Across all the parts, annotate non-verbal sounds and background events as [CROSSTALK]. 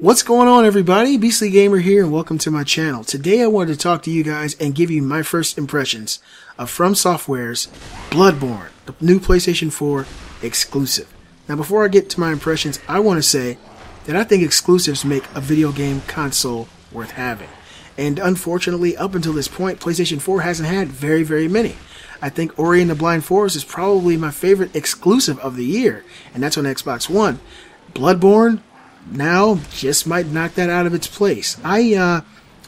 What's going on everybody? Beastly Gamer here and welcome to my channel. Today I wanted to talk to you guys and give you my first impressions of From Software's Bloodborne, the new PlayStation 4 exclusive. Now before I get to my impressions, I want to say that I think exclusives make a video game console worth having. And unfortunately, up until this point, PlayStation 4 hasn't had very, very many. I think Ori and the Blind Forest is probably my favorite exclusive of the year, and that's on Xbox One. Bloodborne, now just might knock that out of its place. I uh,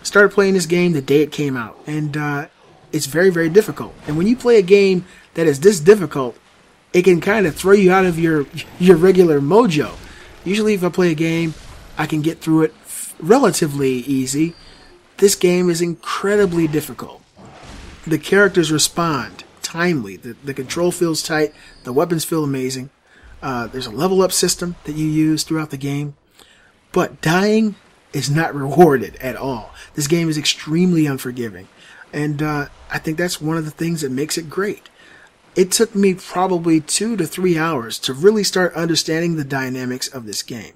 started playing this game the day it came out, and uh, it's very, very difficult. And when you play a game that is this difficult, it can kind of throw you out of your your regular mojo. Usually, if I play a game, I can get through it relatively easy. This game is incredibly difficult. The characters respond timely. The, the control feels tight. The weapons feel amazing. Uh, there's a level up system that you use throughout the game. But dying is not rewarded at all. This game is extremely unforgiving. And uh, I think that's one of the things that makes it great. It took me probably two to three hours to really start understanding the dynamics of this game.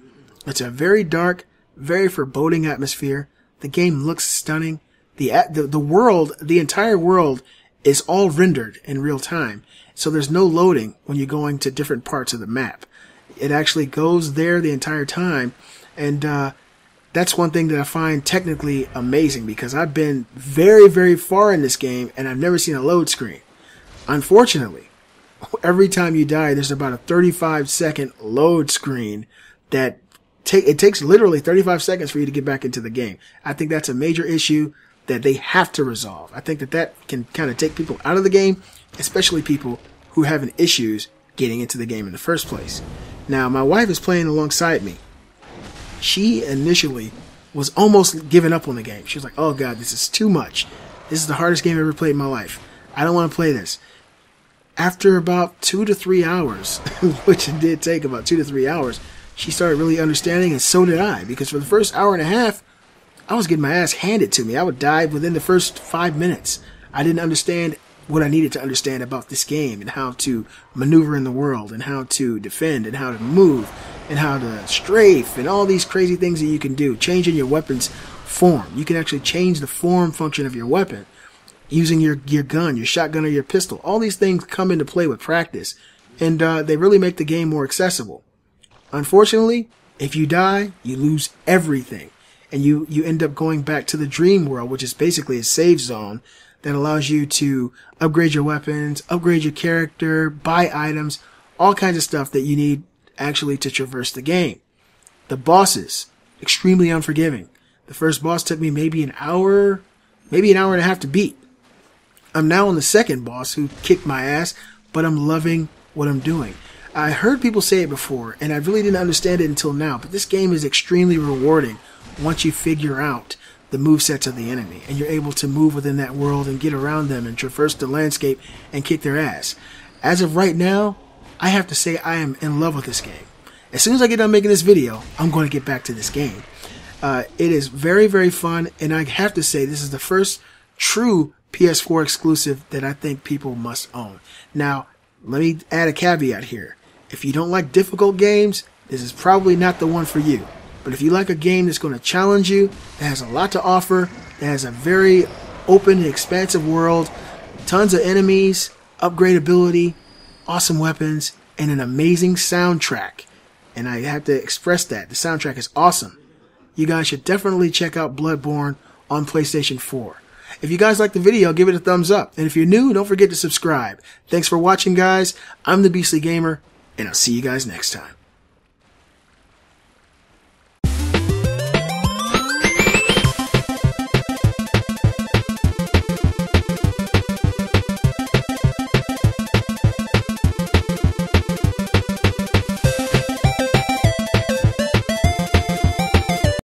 It's a very dark, very foreboding atmosphere. The game looks stunning. The, the, the world, the entire world is all rendered in real time. So there's no loading when you're going to different parts of the map. It actually goes there the entire time and uh, that's one thing that I find technically amazing because I've been very, very far in this game and I've never seen a load screen. Unfortunately, [LAUGHS] every time you die, there's about a 35 second load screen that take it takes literally 35 seconds for you to get back into the game. I think that's a major issue that they have to resolve. I think that that can kind of take people out of the game, especially people who having issues getting into the game in the first place. Now, my wife is playing alongside me, she initially was almost giving up on the game. She was like, oh god, this is too much. This is the hardest game I've ever played in my life. I don't want to play this. After about two to three hours, [LAUGHS] which it did take about two to three hours, she started really understanding, and so did I. Because for the first hour and a half, I was getting my ass handed to me. I would die within the first five minutes. I didn't understand what I needed to understand about this game and how to maneuver in the world and how to defend and how to move and how to strafe and all these crazy things that you can do. Changing your weapon's form. You can actually change the form function of your weapon using your, your gun, your shotgun or your pistol. All these things come into play with practice and uh, they really make the game more accessible. Unfortunately, if you die, you lose everything and you, you end up going back to the dream world, which is basically a save zone that allows you to upgrade your weapons, upgrade your character, buy items, all kinds of stuff that you need actually to traverse the game. The bosses, extremely unforgiving. The first boss took me maybe an hour, maybe an hour and a half to beat. I'm now on the second boss who kicked my ass, but I'm loving what I'm doing. I heard people say it before, and I really didn't understand it until now, but this game is extremely rewarding once you figure out the move sets of the enemy, and you're able to move within that world and get around them and traverse the landscape and kick their ass. As of right now, I have to say I am in love with this game. As soon as I get done making this video, I'm going to get back to this game. Uh, it is very, very fun, and I have to say this is the first true PS4 exclusive that I think people must own. Now, let me add a caveat here. If you don't like difficult games, this is probably not the one for you. But if you like a game that's going to challenge you, that has a lot to offer, that has a very open and expansive world, tons of enemies, upgradability, awesome weapons, and an amazing soundtrack. And I have to express that. The soundtrack is awesome. You guys should definitely check out Bloodborne on PlayStation 4. If you guys like the video, give it a thumbs up. And if you're new, don't forget to subscribe. Thanks for watching, guys. I'm the Beastly Gamer, and I'll see you guys next time.